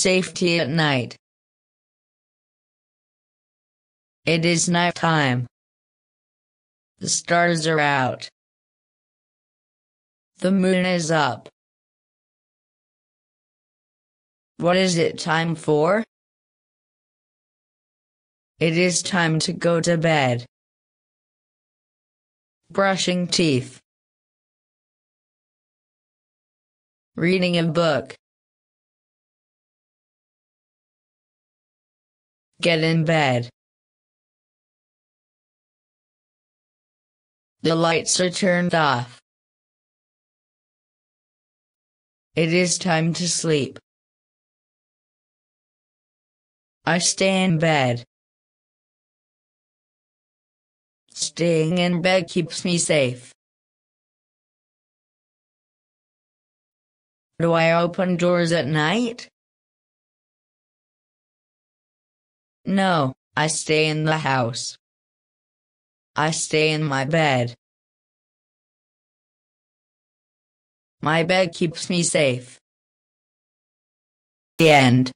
Safety at night. It is night time. The stars are out. The moon is up. What is it time for? It is time to go to bed. Brushing teeth. Reading a book. Get in bed. The lights are turned off. It is time to sleep. I stay in bed. Staying in bed keeps me safe. Do I open doors at night? No, I stay in the house. I stay in my bed. My bed keeps me safe. The end.